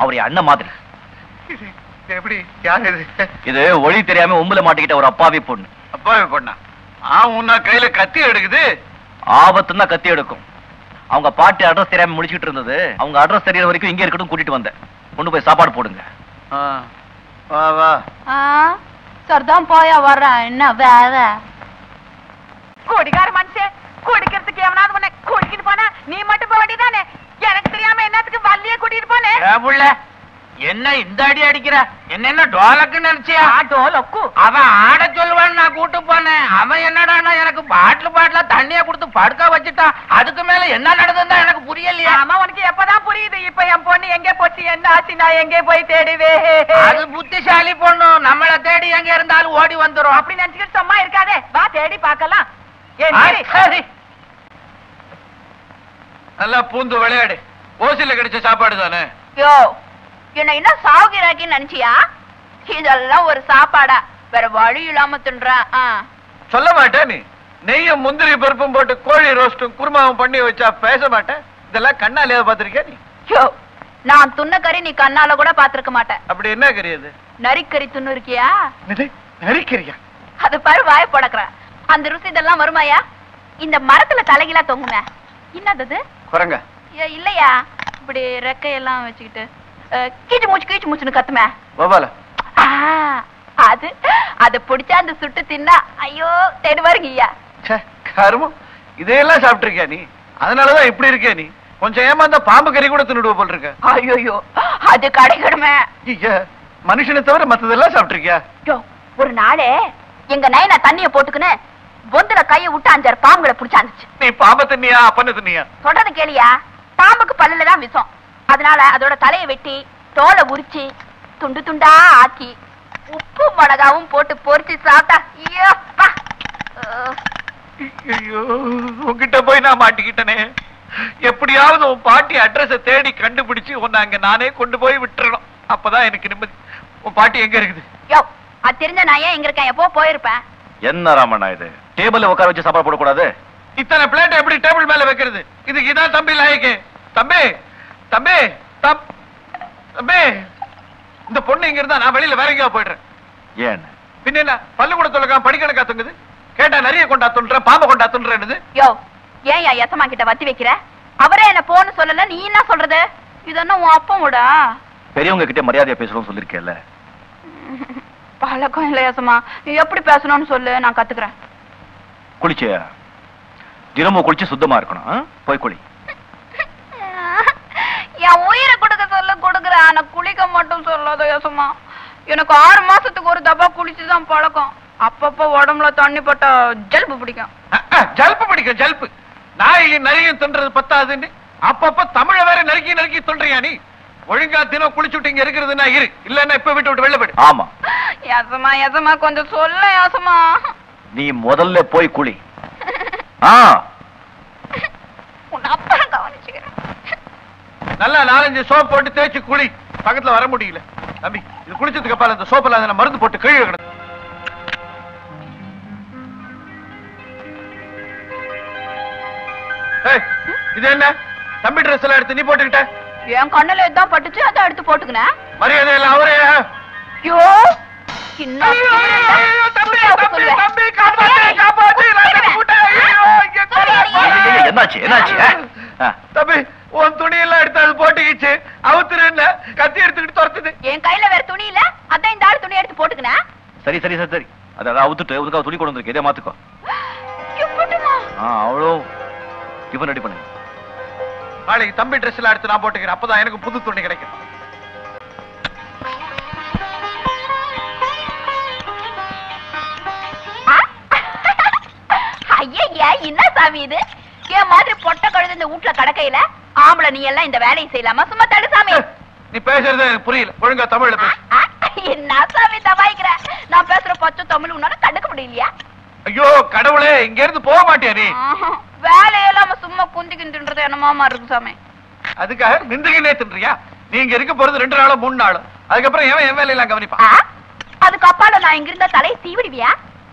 அண்ணன் மாதிரி. இது எப்படி? யார் இது? இது ஒளி தெரியாம உம்புல மாட்டிக்கிட்ட ஒரு அப்பாவி பொண்ணு. அப்பாவே பொண்ணா? ஆ உன்ன கையில கத்தி எடுக்குது. ஆபத்துன்னா கத்தி எடுக்கும். அவங்க பாட்டி அட்ரஸ் தெரியாம முடிச்சிட்டு இருந்தது. அவங்க அட்ரஸ் தெரியற வரைக்கும் இங்க இருக்கட்டும் கூட்டிட்டு வந்தேன். கொண்டு போய் சாப்பாடு போடுங்க. வா வா. ஆ சரிதான் போயா வர்றேன் என்ன வேலை குடிகார மனுஷன் குடிக்கிறதுக்கு எவனாவது உன்னை கூட்டிட்டு போனா நீ மட்டும் போக வேண்டியதானே எனக்கு தெரியாம என்னத்துக்கு வள்ளிய கூட்டிட்டு போனே? புள்ள என்ன இந்த அடி அடிக்கிற? என்ன என்ன டோலக்குன்னு நினைச்சியா? டோலக்கு. அவன் ஆட சொல்லுவான்னு நான் கூட்டு போனேன். அவன் என்னடான்னா எனக்கு பாட்டில் பாட்டிலா தண்ணிய கொடுத்து படுக்க வச்சுட்டான் அதுக்கு மேல என்ன நடந்ததுன்னு எனக்கு புரியலையா. ஆமா உனக்கு எப்பதான் புரியுது? இப்ப என் பொண்ணு எங்க போச்சு? என்ன ஆச்சு? நான் எங்கே போய் தேடுவே அது புத்திசாலி பொண்ணு. நம்மள தேடி எங்க இருந்தாலும் ஓடி வந்துரும். அப்படி நினைச்சுக்கிட்டு சும்மா இருக்காதே. வா தேடி பார்க்கலாம். சரி. நல்லா பூந்து விளையாடு. ஓசில கிடைச்ச சாப்பாடு தானே? யோ என்ன என்ன சாவுகிறாக்கின்னு நினைச்சியா? இதெல்லாம் ஒரு சாப்பாடா. வேற வழி இல்லாம தின்றேன். சொல்ல மாட்டேன் நீ. நெய்யும் முந்திரி பருப்பும் போட்டு கோழி ரோஸ்டும் குருமாவும் பண்ணி வச்சா பேச மாட்டேன். இதெல்லாம் கண்ணாலேயே பார்த்திருக்கியா நீ? யோ நான் துண்ண கறி நீ கண்ணால கூட பாத்திருக்க மாட்டேன். அப்படி என்ன கறியது நரிக்கறி துண்ணு இருக்கியா நரிக்கிறியா? அது பாரு வாய படக்குற அந்த ருசி இதெல்லாம் வருமாயா இந்த மரத்துல தலைகீழா தொங்குமே. என்னது அது? குரங்க இல்லையா? இப்படி ரெக்கையெல்லாம் வச்சுக்கிட்டு கீச்சு மூச்சு கீச்சு மூச்சுன்னு கத்துமே. ஆ, அது அத பிடிச்சா அந்த சுட்டு தின்னா ஐயோ தெடுவாருங்கய்யா ச்சே கருமம். இதையெல்லாம் சாப்பிட்டிருக்கியா நீ? அதனாலதான் இப்படி இருக்கியா நீ? கொஞ்சம் ஏமாந்தா பாம்பு கறி கூட தின்னுடுவ போல் இருக்க. ஐயோ அது கிடைக்கணுமே ஐயா மனுஷனை தவிர மத்ததெல்லாம் சாப்பிட்டிருக்கியா? ஒரு நாளே எங்க நைனா தண்ணிய போட்டுக்குன்னு பொந்துல கைய விட்டு அஞ்சாறு பாம்புகளை பிடிச்சாந்துச்சு நீ பாம்பை தின்னியா அப்பன்னு தின்னியா? சொல்றது கேளியா? பாம்புக்கு பல்லுல தான் விஷம் அதனால அதோட தலையை வெட்டி தோலை உரிச்சு துண்டு துண்டா ஆக்கி உப்பு மிளகாவும் போட்டு பொரிச்சு சாப்பிட்டா ஐயோ அப்பா. அஹ், ஐயோ உன்கிட்ட போய் நான் மாட்டிக்கிட்டனே. எப்படியாவது உன் பாட்டி அட்ரஸ தேடி கண்டுபிடிச்சு உன்னை அங்க நானே கொண்டு போய் விட்டுறணும். அப்பதான் எனக்கு நிம்மதி. உன் பாட்டி எங்க இருக்குது? யோ அது தெரிஞ்ச நான் ஏன் இங்க இருக்கேன்? எப்போ போயிருப்பேன்? என்ன ராமண்ணா இது? டேபிள்ல உட்கார வச்சு சாப்பாடு போடக்கூடாது. இத்தனை பிளேட் எப்படி டேபிள் மேல வைக்கிறது? இதுக்கு இதான் தம்பி லாயக்கு. தம்பி தம்பி தம்- தம்பி. இந்த பொண்ணு இங்க இருந்தா நான் வெளியில வேற எங்கேயா போயிடுறேன். ஏன்? பின்ன என்ன? பள்ளிக்கூடத்துல இருக்கான் படிக்கணக்கா தொங்குது கேட்டா நிறைய கொண்டா துண்டுறேன் பாம்பை கொண்டா துண்டுறேன்னு யோ ஏன் யா எசமா கிட்ட வத்தி வைக்கிற? அவரே என்ன போன்னு சொல்லல நீ என்ன சொல்றது? இது என்ன உன் அப்பமோடா பெரியவங்க கிட்ட மரியாதையா பேசணும்னு சொல்லிருக்கேன்ல பழக்கம் இல்ல யசமா நீ எப்படி பேசணும்னு சொல்லு நான் கத்துக்கிறேன். குளிச்சியா தினமும் குளிச்சு சுத்தமா இருக்கணும்? போய் குளி. என் உயிரை கொடுக்க சொல்ல கொடுக்குறேன். ஆனா குளிக்க மட்டும் சொல்லாத யசமா. எனக்கு ஆறு மாசத்துக்கு ஒரு தப்பா குளிச்சுதான் பழக்கம். அப்பப்ப உடம்புல தண்ணி பட்டா ஜல்பு பிடிக்கும். ஜல்பு பிடிக்கும் ஜல்பு. நாயையும் நரியும் தின்றது பத்தாதுன்னு. அப்பப்ப தமிழ வேற நறுக்கி நறுக்கி சொல்றியா நீ? ஒழுங்கா தினம் குளிச்சுட்டு இங்க இருக்கிறதுனா இரு. இல்லன்னா இப்ப விட்டு விட்டு வெளில போயிடு. ஆமா. யசமா யசமா கொஞ்சம் சொல்ல யசமா. நீ முதல்ல போய் குளி. ஆ. நல்லா நாலஞ்சு சோப் போட்டு தேய்ச்சு குளி. பக்கத்துல வர முடியல. தம்பி இது குளிச்சதுக்கு அப்புறம் அந்த மருந்து போட்டு கழுவி கிடக்கு. இது என்ன? தம்பி ட்ரெஸ் எல்லாம் எடுத்து நீ போட்டுக்கிட்ட? என் கண்ணுல இதான் பட்டுச்சு அதை எடுத்து போட்டுக்கினேன். மரியாதை எல்லாம் அவரே. ஐயோ என்னாச்சு என்னாச்சு. தம்பி உன் துணியெல்லாம் எடுத்து அது போட்டுக்கிச்சு. அவுத்துருன்னு கத்தி எடுத்துக்கிட்டு துரத்துது. என் கையில வேற துணி இல்ல? அதான் இந்த ஆள் துணி எடுத்து போட்டுக்கினேன் சரி சரி சரி சரி. அவுத்துட்டு துணி கொண்டு வந்திருக்கு. இதே மாத்துக்கோ. எப்படிமா? ஆ அவ்வளோ. டிஃபன் ரெடி பண்ணுங்க நாளைக்கு தம்பி ட்ரெஸ் எல்லாம் எடுத்து நான் போட்டுக்கிறேன். அப்பதான் எனக்கு புது துணி கிடைக்கும். என்ன சாமி இது? என் மாதிரி பொட்ட கழுது இந்த வீட்டுல கடக்கையில ஆம்பளை நீ எல்லாம் இந்த வேலையை செய்யலாமா? சும்மா தடு சாமி. நீ பேசுறது எனக்கு புரியல. ஒழுங்கா தமிழ்ல என்ன சாமி தபாய்க்கிற நான் பேசுற பச்சை தமிழ் உன்னால கண்டுக்க முடியலையா? ஐயோ கடவுளே இங்க இருந்து போக மாட்டியா நீ? வேலையெல்லாம சும்மா குந்திக்கின்றது என்னமாமா இருக்கு சாமி. அதுக்காக நிந்துகினே தின்றியா? நீ இங்க இருக்க போறது ரெண்டு நாளோ மூணு நாளோ? அதுக்கப்புறம் எவன் என் வேலையெல்லாம் கவனிப்பான்? ஆ? அதுக்கு அப்பால நான் இங்க இருந்த தலையை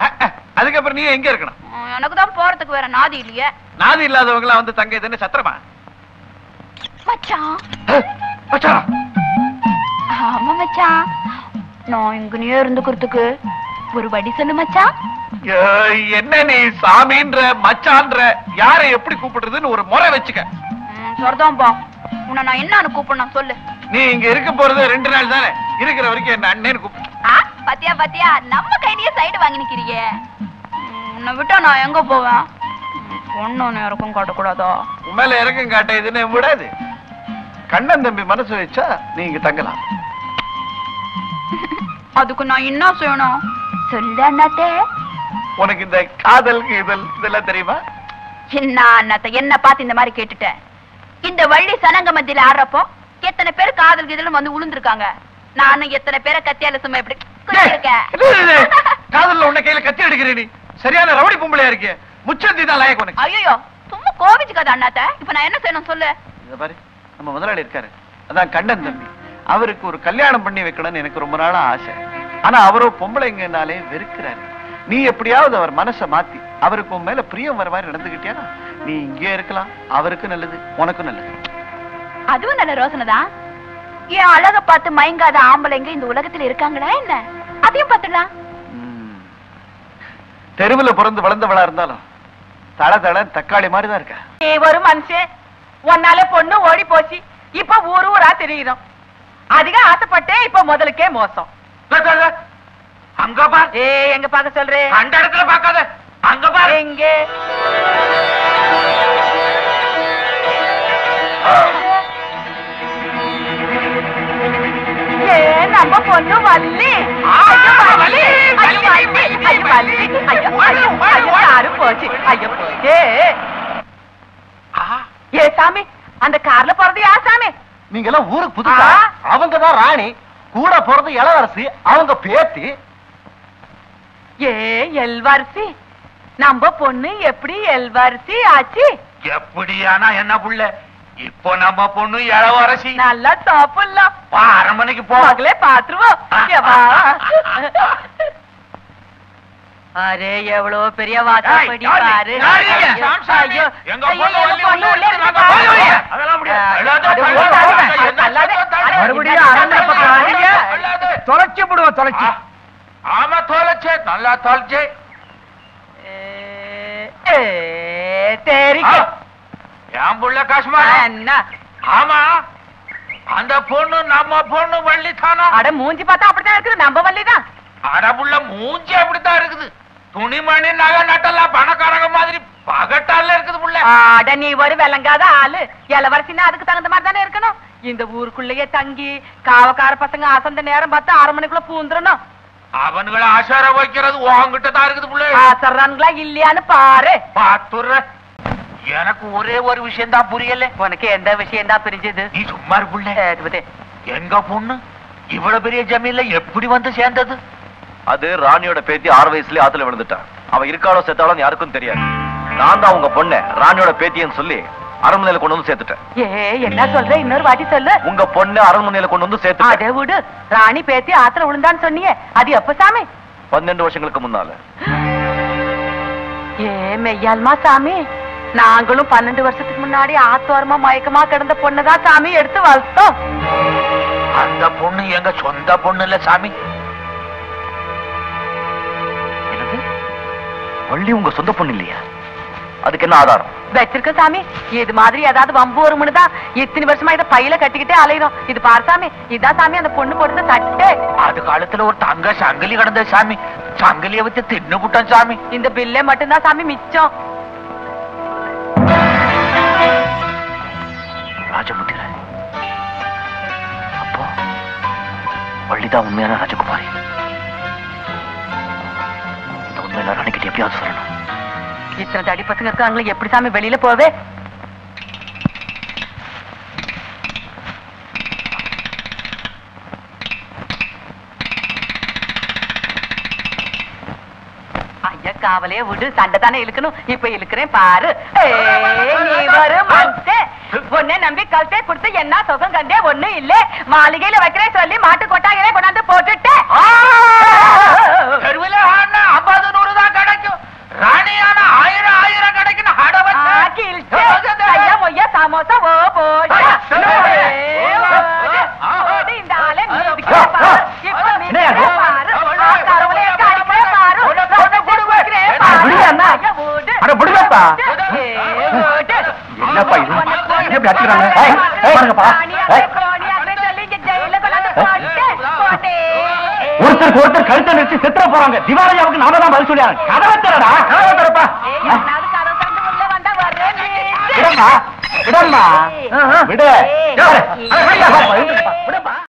அஹ், அதுக்கப்புறம் நீ எங்க இருக்கணும்? எனக்கு தான் போறதுக்கு வேற நாதி இல்லையே. நாதி இல்லாதவங்க எல்லாம் வந்து தங்க இதுன்னு சத்திரமா? மச்சான். மச்சான் ஆமா மச்சான். நான் இங்கனே இருந்துக்கிறதுக்கு ஒரு வழி சொல்லு மச்சான். என்ன நீ சாமின்ற மச்சான்ற யாரை எப்படி கூப்பிடுறதுன்னு ஒரு முறை வச்சுக்க. சொல்றதாம்பா உன்னை நான் என்னன்னு கூப்பிடணும் சொல்லு. நீ இங்க இருக்க போறது ரெண்டு நாள் தானே. இருக்கிற வரைக்கும் என்ன அண்ணேன்னு கூப்பிடு. பாத்தியா பாத்தியா. நம்ம கையிலேயே சைடு வாங்கி நிக்கிறீங்க ம், உன்னை விட்டா நான் எங்க போவேன்? பொண்ணு ஒண்ணு யாருக்கும் காட்டக்கூடாதோ? உன் மேல இறக்கம் காட்ட இதுன்னு விடாது. கண்ணன் தம்பி மனசு வச்சா நீ இங்க தங்கலாம். அதுக்கு நான் என்ன செய்யணும்? சொல்லு அண்ணாத்தே. உனக்கு இந்த காதல் கீதல் இதெல்லாம் தெரியுமா? என்ன அண்ணாத்த என்ன பார்த்து இந்த மாதிரி கேட்டுட்டேன் இந்த வள்ளி சனங்க மத்தியில ஆடுறப்போ எத்தனை பேர் காதல் கீதலும் வந்து உளுந்திருக்காங்க? நானும் எத்தனை பேரை கத்தியால சும்மா எப்படி. காதல்ல உன்னை கையில கத்தி எடுக்கிற நீ. சரியான ரவுடி பொம்பளையா இருக்கே. முச்சந்தி தான் லாயக்கு உனக்கு. ஐயோ சும்மா கோவிச்சுக்காத அண்ணாத்த. இப்ப நான் என்ன செய்யணும் சொல்லு. இத பாரு நம்ம முதலாளி இருக்காரு. அதான் கண்ணன் தம்பி. அவருக்கு ஒரு கல்யாணம் பண்ணி வைக்கணும்னு எனக்கு ரொம்ப நாளா ஆசை. ஆனா அவரோ பொம்பளைங்கனாலே வெறுக்கிறாரு. நீ எப்படியாவது அவர் மனசை மாத்தி அவருக்கு உன் மேல பிரியம் வர மாதிரி நடந்துகிட்டியா? நீ இங்கே இருக்கலாம். அவருக்கு நல்லது உனக்கும் நல்லது. அதுவும் நல்ல ரோசனை தான். என் அழக பார்த்து மயங்காத ஆம்பளைங்க இந்த உலகத்துல இருக்காங்களா என்ன? அதையும் பார்த்துடலாம். தெருவுல பிறந்து வளர்ந்தவளா இருந்தாலும் தட தட தக்காளி மாதிரி தான் இருக்க? நீ ஒரு மனுஷன் உன்னால பொண்ணு ஓடி போச்சு. இப்ப ஊரு ஊரா தெரியுறோம். அதிக ஆசைப்பட்டே இப்ப முதலுக்கே மோசம். அங்க பார். ஏ எங்க பாக்க சொல்றேன் அந்த இடத்துல பார்க்காத. அங்க பார். எங்க? ஏ சாமி அந்த கார்ல போறது யார் சாமி? நீங்க எல்லாம் ஊருக்கு புதுசா. அவங்க தான் ராணி. கூட பிறந்த இளவரசி அவங்க பேத்தி. ஏ எல்வாரிசி. நம்ம பொண்ணு எப்படி எல்வாரிசி ஆச்சு? எப்படியானா என்ன புள்ள? இப்போ நம்ம பொண்ணு இளவரசி. நல்லா சாப்பிடலாம் வா அரண்மனைக்கு போ. மகளே பாத்துருவோம். அரே எவ்வளவு பெரிய வாசப்படி? பாரு. வள்ளி. தொலைச்சு விடுவோம் தொலைச்சு. ஆமா தோலச்சே. நல்லா தோலச்சே. என் புள்ள காசுமா? என்ன? ஆமா. அந்த பொண்ணு நம்ம பொண்ணு வள்ளி தானா அட மூஞ்சி பார்த்தா அப்படித்தான் இருக்குது. நம்ம வள்ளிதான். அடபுள்ள மூஞ்சி அப்படித்தான் இருக்குது. துணிமணி நகை நட்டெல்லாம் பணக்காரங்க மாதிரி பகட்டால இருக்குது புள்ள. அட நீ ஒரு விளங்காத ஆளு. இளவரசின்னா அதுக்கு தகுந்த மாதிரி தானே இருக்கணும். இந்த ஊருக்குள்ளேயே தங்கி காவக்கார பசங்க அசந்த நேரம் பார்த்து ஆறு மணிக்குள்ள பூந்துடணும் அவனுங்களை ஆசார வைக்கிறது உன்கிட்ட தான் இருக்குது புள்ள. ஆசர்றானுங்களா இல்லையான்னு பாரு. பாத்துற. எனக்கு ஒரே ஒரு விஷயம் தான் புரியல. உனக்கு எந்த விஷயம் தான் பிரிஞ்சது? நீ சும்மா புள்ள. எங்க பொண்ணு இவ்வளவு பெரிய ஜமீன்ல எப்படி வந்து சேர்ந்தது? அது ராணியோட பேத்தி ஆறு வயசுலயே ஆத்துல விழுந்துட்டான் அவ இருக்காளோ செத்தாலும் யாருக்கும் தெரியாது. நான் தான் உங்க பொண்ண ராணியோட பேத்தின்னு சொல்லி அரண்மனையில கொண்டு வந்து சேர்த்துட்டேன். என்ன சொல்ற? இன்னொரு வாட்டி சொல்லு. உங்க பொண்ணு அரண்மனையில கொண்டு வந்து சேர்த்துட்டேன். அதை விடு. ராணி பேத்தி ஆத்துல விழுந்தான்னு சொன்னியே. அது எப்ப சாமி? பன்னெண்டு வருஷங்களுக்கு முன்னால. ஏ மெய்யால்மா சாமி. நாங்களும் பன்னெண்டு வருஷத்துக்கு முன்னாடி ஆத்தோரமா மயக்கமா கிடந்த பொண்ணுதான் சாமி எடுத்து வளர்த்தோம். அந்த பொண்ணு எங்க சொந்த பொண்ணு இல்ல சாமி? வள்ளி உங்க சொந்த பொண்ணு இல்லையா? அதுக்கு என்ன ஆதாரம்? வச்சிருக்க சாமி. இது மாதிரி ஏதாவது வம்பு வரும்னு தான் இத்தனை வருஷமா இதை பையில கட்டிக்கிட்டே அலையிறோம். இது பாரு சாமி இதான் சாமி அந்த பொண்ணு போடுற தட்டு. அது காலத்துல ஒரு தங்க சங்கிலி கிடந்த சாமி. சங்கிலிய வச்சு தின்னு புட்டான் சாமி. இந்த பில்லே மட்டும்தான் சாமி மிச்சம். ராஜமுத்திர அப்போ வள்ளிதான் உண்மையான ராஜகுமாரி. உண்மையில ராணிக்கிட்ட எப்படியாவது சொல்லணும். இத்தனை தடி பசங்க இருக்காங்களே எப்படி சாமி வெளியில போவே? காவலே விடு சண்டை தானே இழுக்கணும். இப்ப இழுக்கிறேன் பாரு. நீ வரும். உன்னை நம்பி கழுத்தை கொடுத்து என்ன சுகம் கண்டே ஒண்ணு இல்ல. மாளிகையில வைக்கிறேன் சொல்லி மாட்டு கொட்டாயிலே கொண்டாந்து போட்டுட்டேன் தெருவில் ஆனா ஐம்பது நூறு தான் கிடைக்கும் ராணி ஆனா ஆயிரம் ஆயிரம் கிடைக்கும் அட வச்சு. ஆக்கில்ச்சே. ஐயா, மொய்யா, சமோசா, ஓ, போயா. ஐயா, சரி. ஏ, ஓடு. ஓடு, இந்த ஆளை நீ விடுப்பா ஏய், ஓடு. என்னப்பா இது? உன்னை போய் என்ன இப்படி அடிக்கிறாங்க? போய் ஏய், ஏய், பாருங்கப்பா. ராணியாவே, ஏய். கோணியாவே சொல்லி இங்க ஜெயில்ல கொண்டாந்து போட்டு, போட்டு. ஒருத்தருக்கு ஒருத்தர் கழுத்தை நிறுத்தி செத்துற போறாங்க திவாலியாவுக்கு நாம தான் பதில் சொல்லியாங்க கதவை திறடா கதவை நீ. விடம்மா விடம்மா. விடு. விடுப்பா.